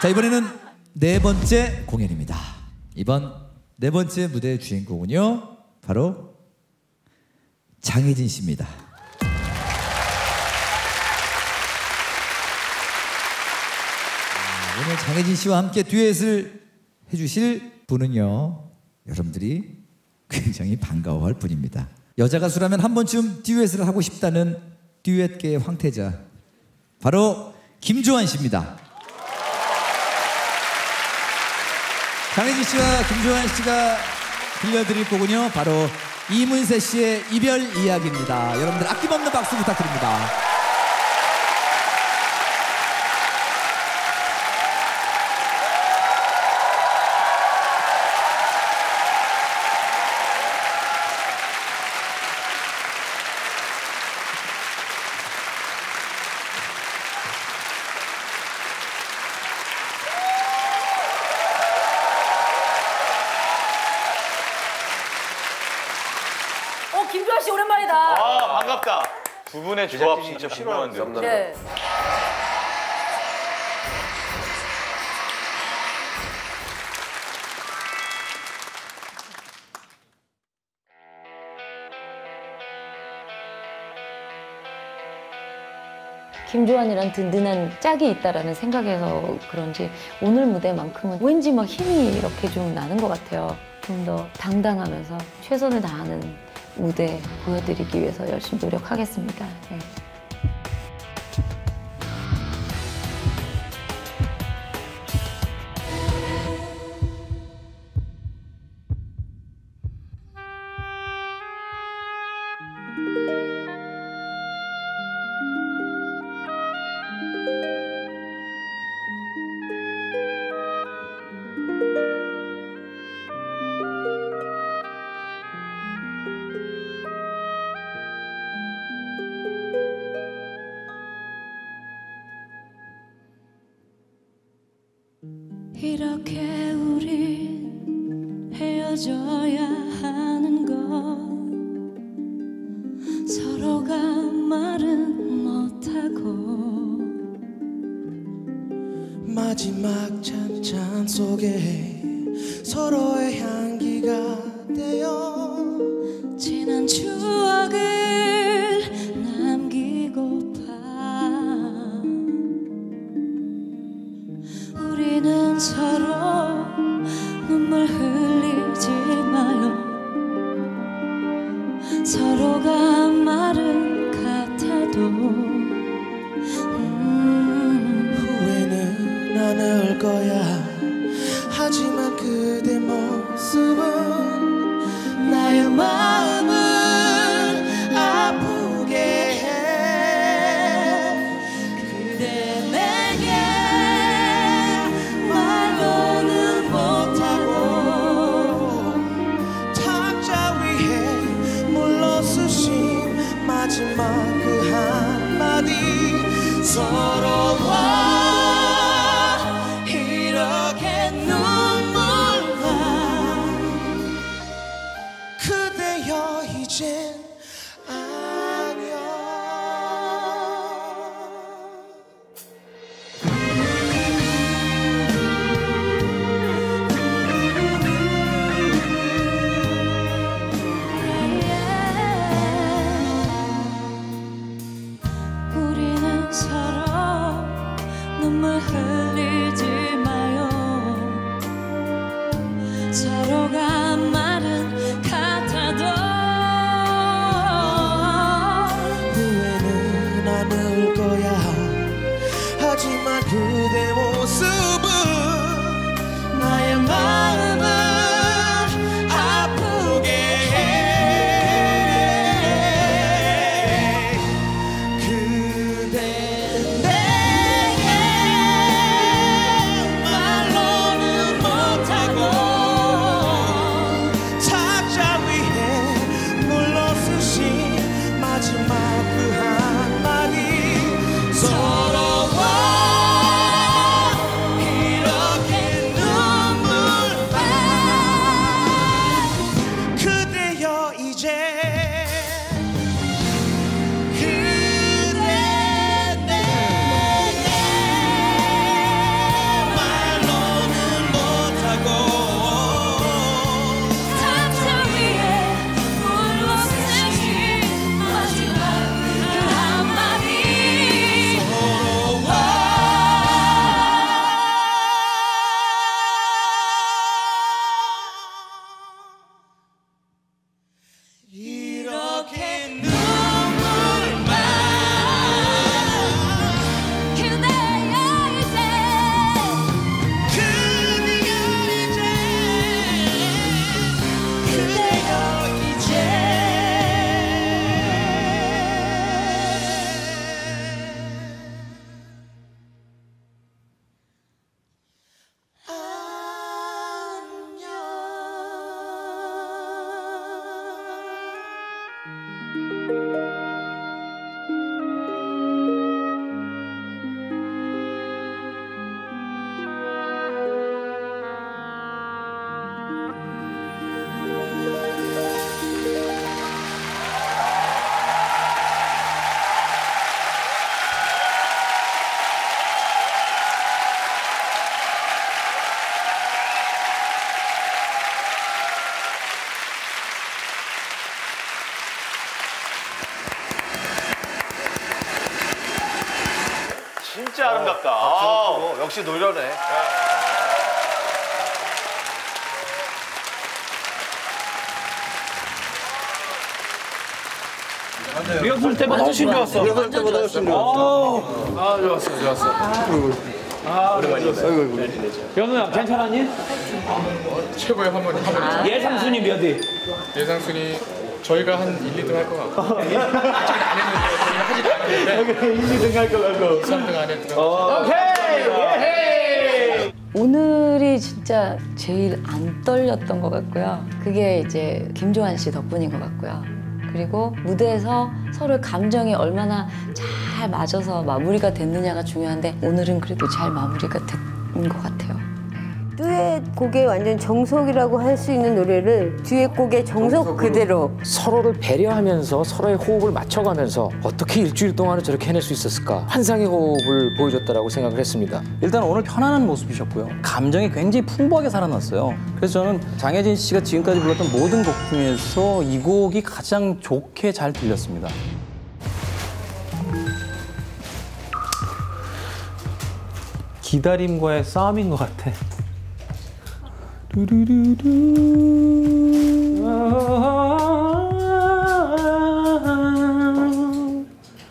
자 이번에는 네 번째 공연입니다. 이번 네 번째 무대의 주인공은요 바로 장혜진 씨입니다. 아, 오늘 장혜진 씨와 함께 듀엣을 해주실 분은요 여러분들이 굉장히 반가워할 분입니다. 여자 가수라면 한 번쯤 듀엣을 하고 싶다는 듀엣계의 황태자 바로 김조한 씨입니다. 장혜진 씨와 김조한 씨가 들려드릴 곡은요 바로 이문세 씨의 이별 이야기입니다. 여러분들 아낌없는 박수 부탁드립니다. 어 오랜만이다. 아 반갑다. 두 분의 조합 진짜 궁금한데. 네. 김조한이란 든든한 짝이 있다라는 생각에서 그런지 오늘 무대만큼은 왠지 막 힘이 이렇게 좀 나는 것 같아요. 좀 더 당당하면서 최선을 다하는 무대 보여드리기 위해서 열심히 노력하겠습니다. 네. 이렇게 우린 헤어져야 하는 것. 서로가 말은 못하고 마지막 찬찬 속에 서로의 향기가 되어 지난 추억을 서로 눈물 흘리지 마요 서로가 말은 같아도 음, 후회는 안 할 거야. 하지만 그대 모습은 나의 마음 始まるでもすべ 역시 노련해. 리허설 때보다 훨씬 좋았어. 리허설 때보다 훨씬 좋았어. 아 좋았어 좋았어. 아 연우야 괜찮았니? 최고의 한번이 한 예상 순위 몇 위? 예상 순위 저희가 한 1, 2등 할 것 같고 아직은 안 했는데 저희가 하지도 않았는데 1, 2등 할 거라고. 3등 안에 들어 오케이. 오늘이 진짜 제일 안 떨렸던 것 같고요. 그게 이제 김조한 씨 덕분인 것 같고요. 그리고 무대에서 서로의 감정이 얼마나 잘 맞아서 마무리가 됐느냐가 중요한데 오늘은 그래도 잘 마무리가 된 것 같아요. 듀엣 곡의 완전 정석이라고 할 수 있는 노래를 듀엣 곡의 정석 그대로 서로를 배려하면서 서로의 호흡을 맞춰가면서 어떻게 일주일 동안을 저렇게 해낼 수 있었을까 환상의 호흡을 보여줬다라고 생각을 했습니다. 일단 오늘 편안한 모습이셨고요. 감정이 굉장히 풍부하게 살아났어요. 그래서 저는 장혜진 씨가 지금까지 불렀던 모든 곡 중에서 이 곡이 가장 좋게 잘 들렸습니다. 기다림과의 싸움인 것 같아. Do do do do. Oh.